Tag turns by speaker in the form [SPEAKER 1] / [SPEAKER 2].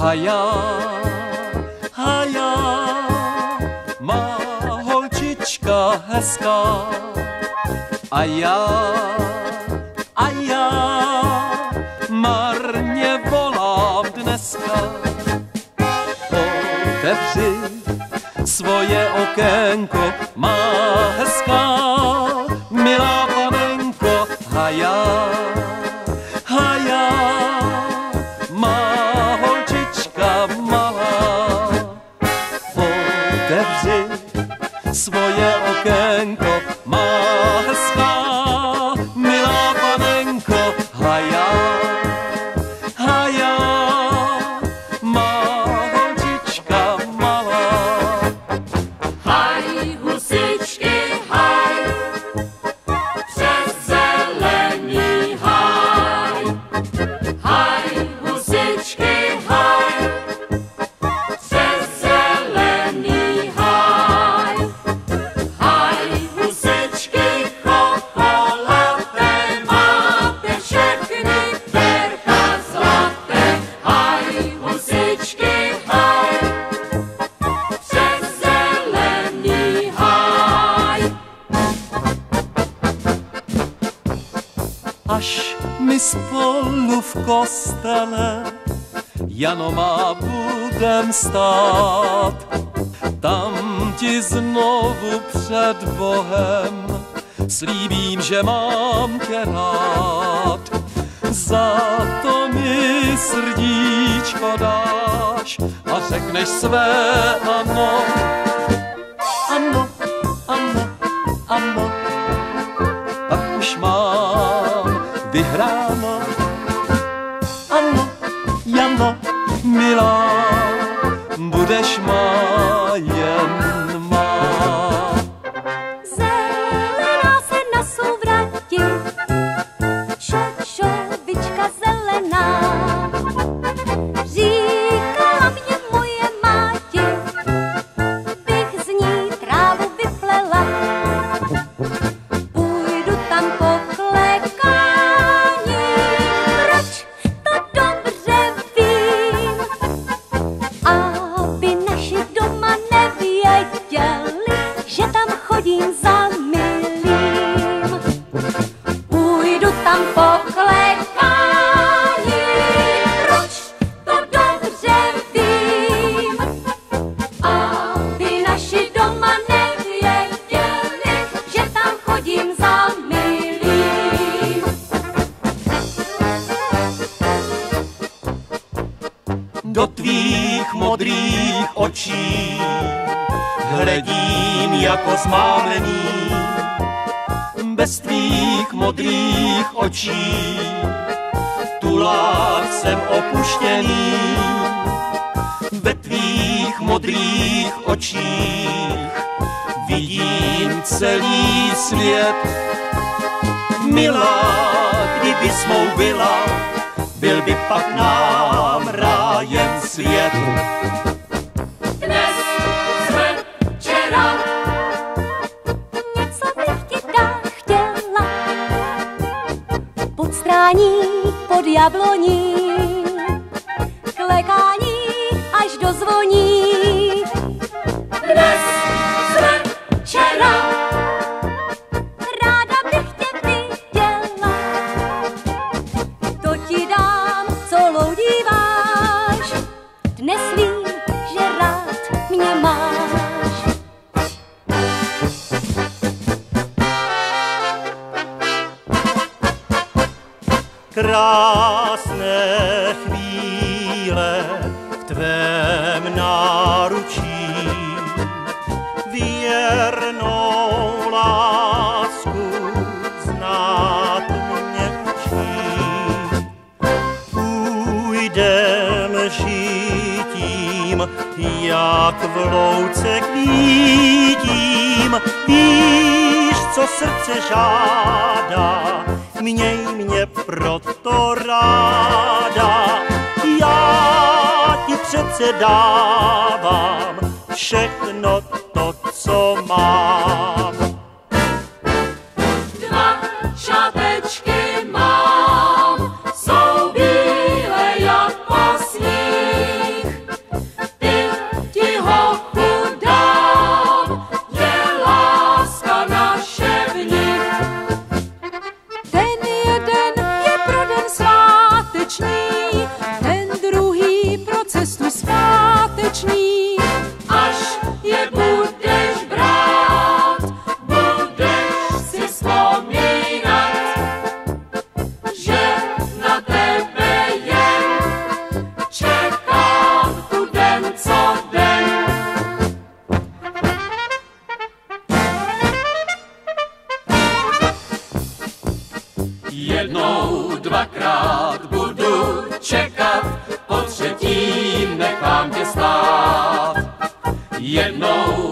[SPEAKER 1] Haya, haya, má holčička hezká. A já, a já, marně volám dneska. Otevři svoje okénko, má až my spolu v kostele Janoma budem stát. Tam ti znovu před Bohem slíbím, že mám tě rád. Za to mi srdíčko dáš a řekneš své ano. Ano, ano, ano, pak už mám vyhráno. Ano, Jano, milá, budeš má.
[SPEAKER 2] očí, hledím jako zmámený. Bez tvých modrých očí, tulák jsem opuštěný. Ve tvých modrých očích vidím celý svět. Milá, kdyby svou byla, byl by pak nám rájem svět.
[SPEAKER 3] pod.
[SPEAKER 2] lidem žítím, jak v louce kvítím, víš, co srdce žádá, měj mě proto ráda. Já ti přece dávám všechno to, co mám.
[SPEAKER 1] Jednou, dvakrát budu čekat, po třetí nechám tě stát. Jednou,